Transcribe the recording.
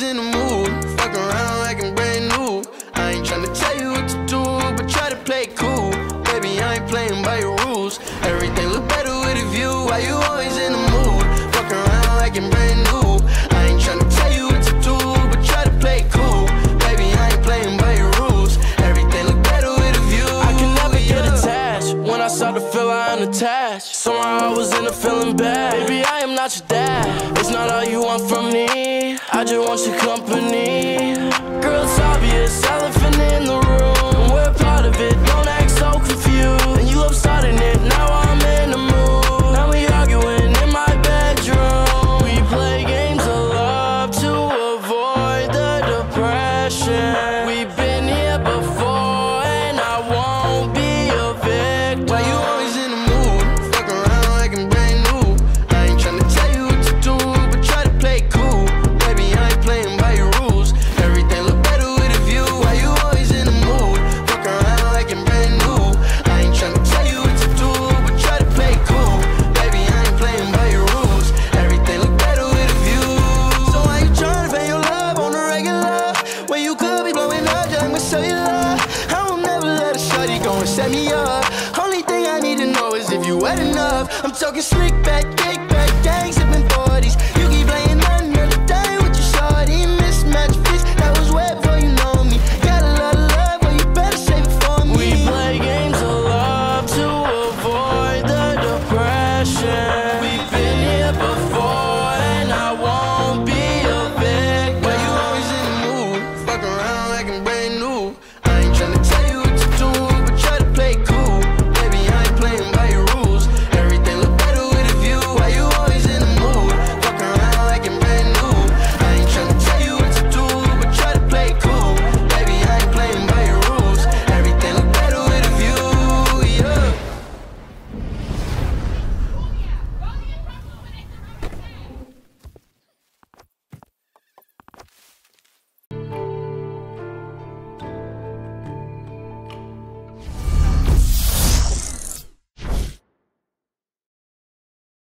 always in the mood. Fuck around like I'm brand new. I ain't tryna tell you what to do, but try to play it cool. Baby, I ain't playing by your rules. Everything look better with a view. Why you always in the mood? Fuck around like I'm brand new. I ain't tryna tell you what to do, but try to play it cool. Baby, I ain't playing by your rules. Everything look better with a view. I can never yeah. get attached when I saw the unattached. Somehow I was in a feeling bad. Baby, I am not your dad. It's not all you want from me. I just want your company. Girl, it's obvious. show you love. I won't never let a shorty go and set me up. Only thing I need to know is if you wet enough. I'm talking slick back.